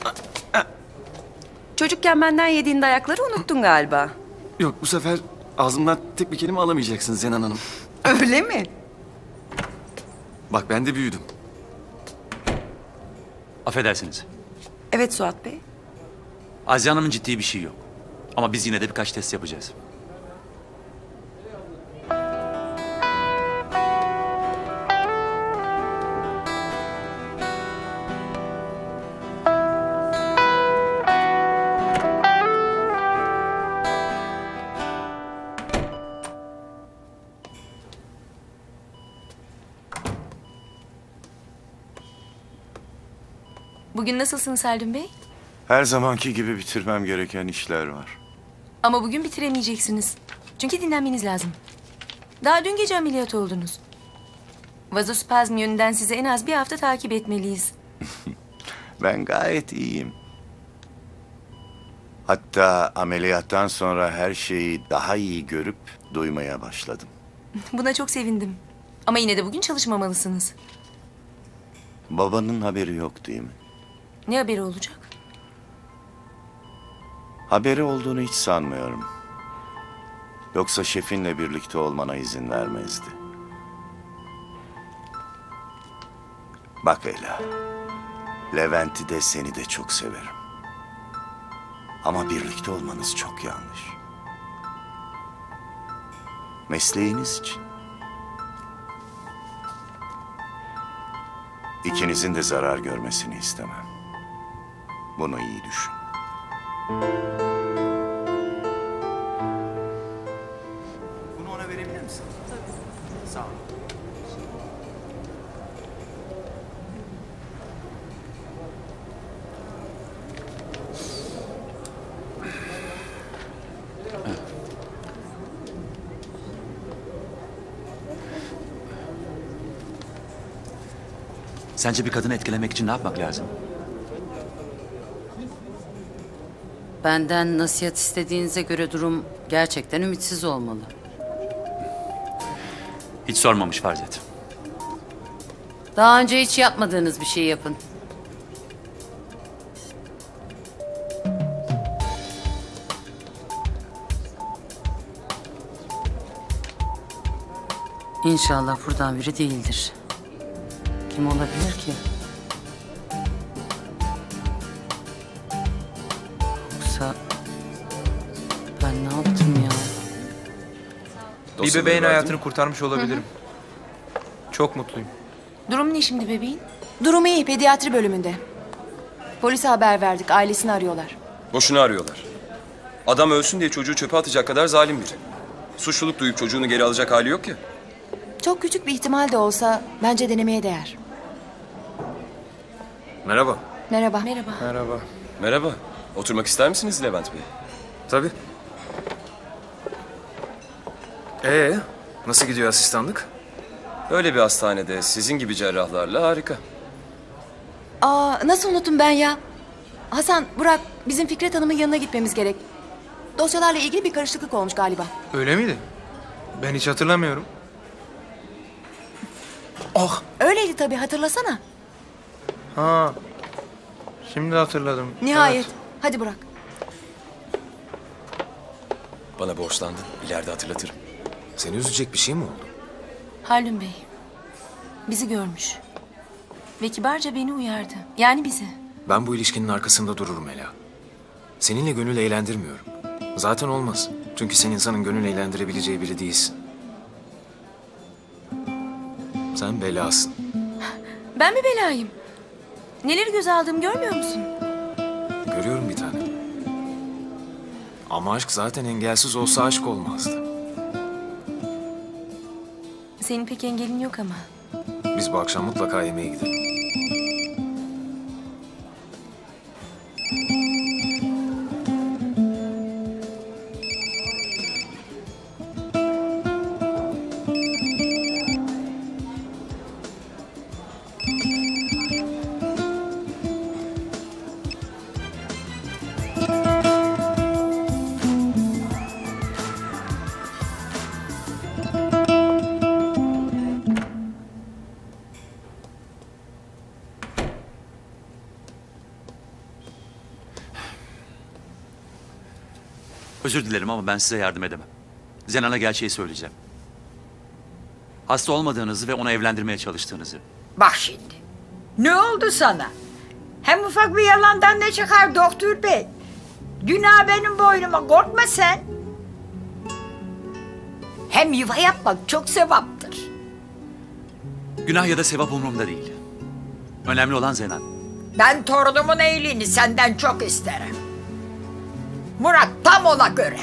Çocukken benden yediğin dayakları unuttun galiba. Yok bu sefer ağzımdan tek bir kelime alamayacaksın Zenan Hanım. Öyle mi? Bak ben de büyüdüm. Affedersiniz. Evet Suat Bey. Azize Hanım'ın ciddi bir şey yok. Ama biz yine de birkaç test yapacağız. Bugün nasılsınız Haldun Bey? Her zamanki gibi bitirmem gereken işler var. Ama bugün bitiremeyeceksiniz. Çünkü dinlenmeniz lazım. Daha dün gece ameliyat oldunuz. Vazospazm yönünden sizi en az bir hafta takip etmeliyiz. Ben gayet iyiyim. Hatta ameliyattan sonra her şeyi daha iyi görüp duymaya başladım. Buna çok sevindim. Ama yine de bugün çalışmamalısınız. Babanın haberi yok değil mi? Ne haberi olacak? Haberi olduğunu hiç sanmıyorum. Yoksa şefinle birlikte olmana izin vermezdi. Bak Ela. Levent'i de seni de çok severim. Ama birlikte olmanız çok yanlış. Mesleğiniz için. İkinizin de zarar görmesini istemem. Bunu iyi düşün. Bunu ona verebilir misin? Tabii. Sağ ol. Sence bir kadını etkilemek için ne yapmak lazım? Benden nasihat istediğinize göre durum gerçekten ümitsiz olmalı. Hiç sormamış farz et. Daha önce hiç yapmadığınız bir şey yapın. İnşallah buradan biri değildir. Kim olabilir ki? Bir bebeğin hayatını kurtarmış olabilirim. Çok mutluyum. Durum ne şimdi bebeğin? Durumu iyi pediatri bölümünde. Polise haber verdik ailesini arıyorlar. Boşuna arıyorlar. Adam ölsün diye çocuğu çöpe atacak kadar zalim biri. Suçluluk duyup çocuğunu geri alacak hali yok ya. Çok küçük bir ihtimal de olsa bence denemeye değer. Merhaba. Merhaba. Merhaba. Merhaba. Merhaba. Oturmak ister misiniz Levent Bey? Tabii. Ee, nasıl gidiyor asistanlık? Böyle bir hastanede sizin gibi cerrahlarla harika. Aa, nasıl unuttum ben ya? Hasan, Burak, bizim Fikret Hanım'ın yanına gitmemiz gerek. Dosyalarla ilgili bir karışıklık olmuş galiba. Öyle miydi? Ben hiç hatırlamıyorum. Oh! Öyleydi tabii, hatırlasana. Ha. Şimdi hatırladım. Nihayet. Evet. Hadi Burak. Bana borçlandın. İleride hatırlatırım. Seni üzecek bir şey mi oldu? Haldun Bey bizi görmüş. Ve kibarca beni uyardı. Yani bizi. Ben bu ilişkinin arkasında dururum Ela. Seninle gönül eğlendirmiyorum. Zaten olmaz. Çünkü sen insanın gönül eğlendirebileceği biri değilsin. Sen belasın. Ben mi belayım? Neleri göze aldığımı görmüyor musun? Görüyorum bir tane. Ama aşk zaten engelsiz olsa aşk olmazdı. Senin pek engelin yok ama. Biz bu akşam mutlaka yemeğe gidelim. Özür dilerim ama ben size yardım edemem. Zenan'a gerçeği söyleyeceğim. Hasta olmadığınızı ve onu evlendirmeye çalıştığınızı. Bak şimdi. Ne oldu sana? Hem ufak bir yalandan ne çıkar doktor bey? Günah benim boynuma korkma sen. Hem yuva yapmak çok sevaptır. Günah ya da sevap umurumda değil. Önemli olan Zenan. Ben torunumun iyiliğini senden çok isterim. Murat tam ona göre.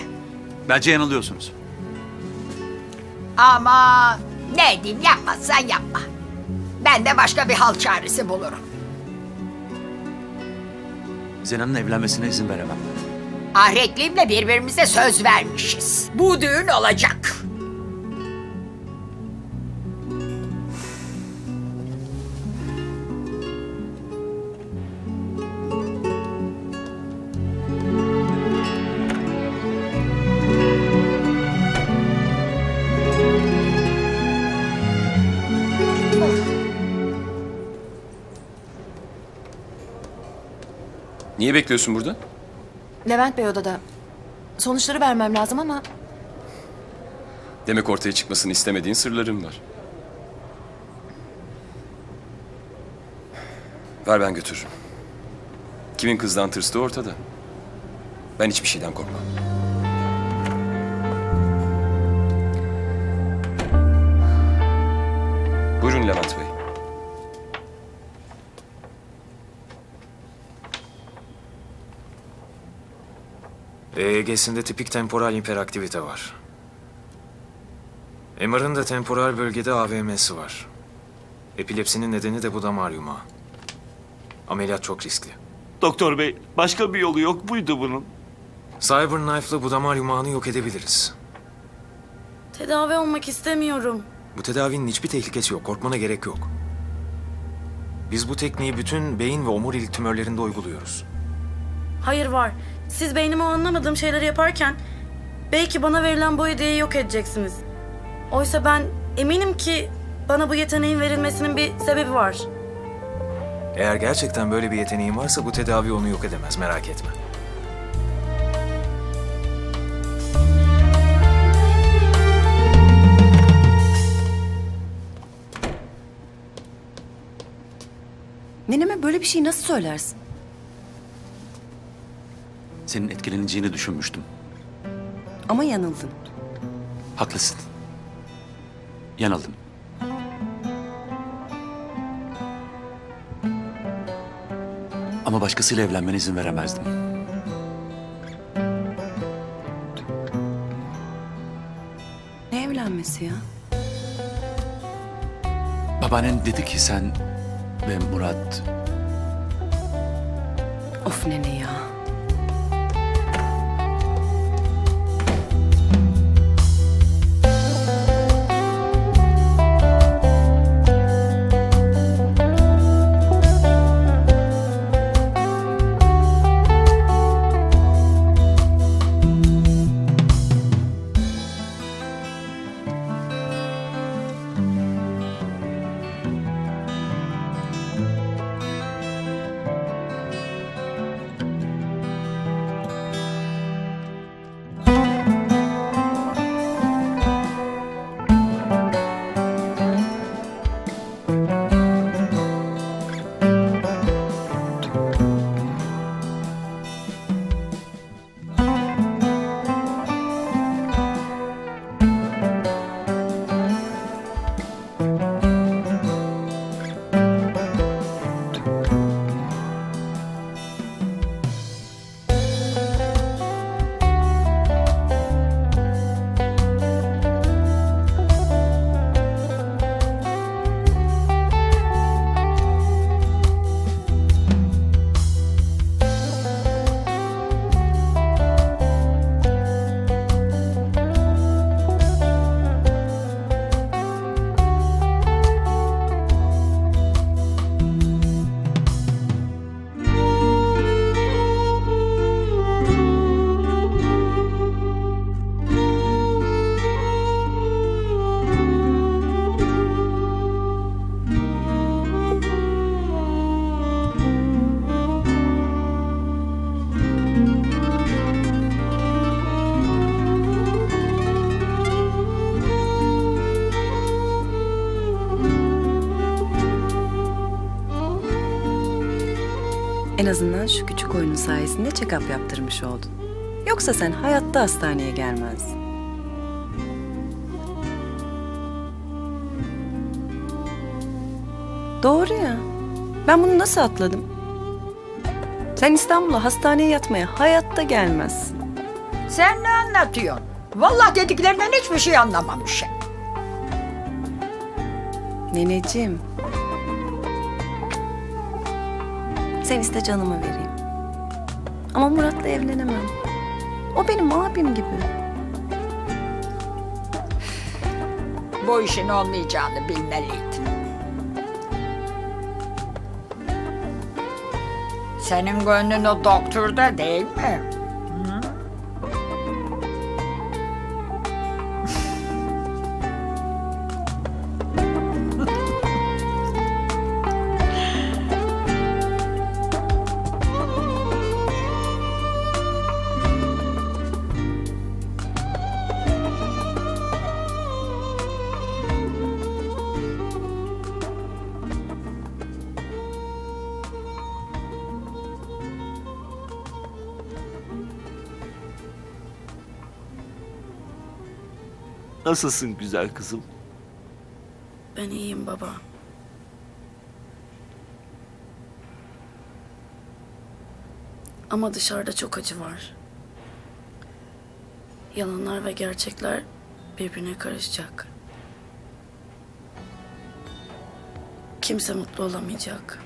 Bence yanılıyorsunuz. Ama ne diyeyim yapmazsan yapma. Ben de başka bir hal çaresi bulurum. Zenan'ın evlenmesine izin veremem. Ahretliğimle birbirimize söz vermişiz. Bu düğün olacak. Niye bekliyorsun burada? Levent Bey odada. Sonuçları vermem lazım ama Demek ortaya çıkmasını istemediğin sırların var. Ver ben götürürüm. Kimin kızdan tırstığı ortada. Ben hiçbir şeyden korkmam. Buyurun Levent Bey. EEG'sinde tipik temporal hiperaktivite var. MR'ın da temporal bölgede AVM'si var. Epilepsinin nedeni de bu damar yumağı. Ameliyat çok riskli. Doktor bey başka bir yolu yok muydu bunun? Cyberknife'la bu damar yumağını yok edebiliriz. Tedavi olmak istemiyorum. Bu tedavinin hiçbir tehlikesi yok. Korkmana gerek yok. Biz bu tekniği bütün beyin ve omurilik tümörlerinde uyguluyoruz. Hayır var. Siz beynime o anlamadığım şeyleri yaparken belki bana verilen bu hediyeyi yok edeceksiniz. Oysa ben eminim ki bana bu yeteneğin verilmesinin bir sebebi var. Eğer gerçekten böyle bir yeteneğin varsa bu tedavi onu yok edemez. Merak etme. Neneme böyle bir şey nasıl söylersin? Senin etkileneceğini düşünmüştüm. Ama yanıldın. Haklısın. Yanıldım. Ama başkasıyla evlenmene izin veremezdim. Ne evlenmesi ya? Babaannen dedi ki sen ve Murat Of nene ya. Azından şu küçük oyunun sayesinde check-up yaptırmış oldun. Yoksa sen hayatta hastaneye gelmezdin. Doğru ya. Ben bunu nasıl atladım? Sen İstanbul'a hastaneye yatmaya hayatta gelmezsin. Sen ne anlatıyorsun? Vallahi dediklerinden hiçbir şey anlamamışım. Neneciğim. Sen iste canımı vereyim. Ama Murat'la evlenemem. O benim abim gibi. Bu işin olmayacağını bilmeliydin. Senin gönlün o doktorda değil mi? Nasılsın güzel kızım? Ben iyiyim baba. Ama dışarıda çok acı var. Yalanlar ve gerçekler birbirine karışacak. Kimse mutlu olamayacak.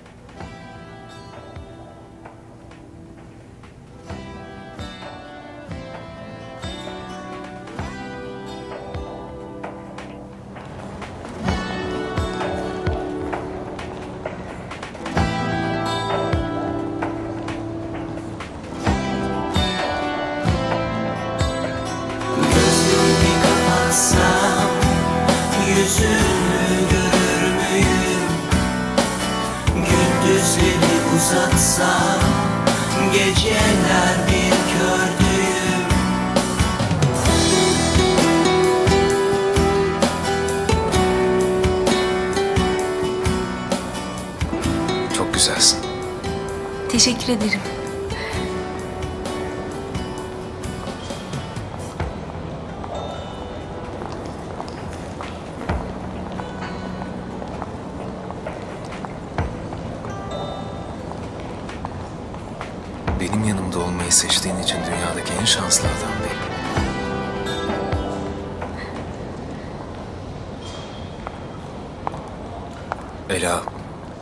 Ela,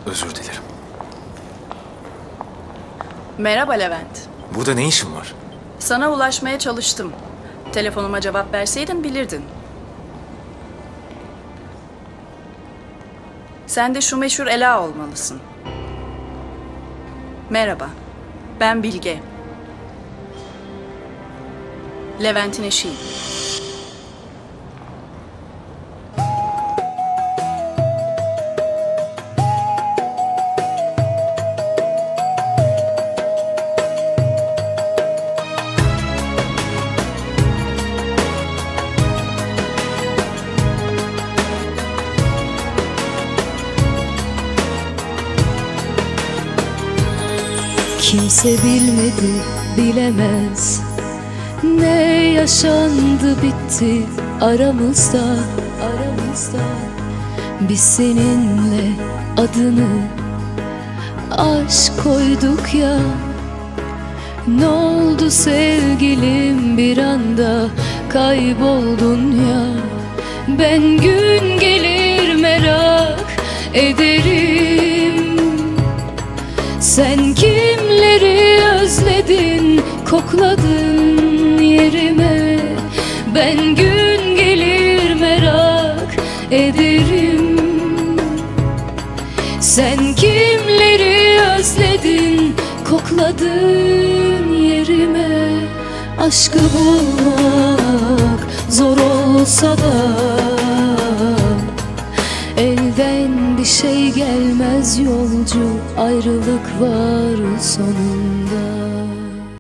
özür dilerim. Merhaba Levent. Burada ne işin var? Sana ulaşmaya çalıştım. Telefonuma cevap verseydin bilirdin. Sen de şu meşhur Ela olmalısın. Merhaba. Ben Bilge. Levent'in eşiyim. Kimse bilmedi, bilemez. Ne yaşandı bitti aramızda, aramızda. Biz seninle adını aşk koyduk ya. Ne oldu sevgilim bir anda kayboldun ya? Ben gün gelir merak ederim sen kimleri özledin, kokladın yerime. Ben gün gelir merak ederim. Sen kimleri özledin, kokladın yerime. Aşkı bulmak zor olsa da şey gelmez yolcu Ayrılık var sonunda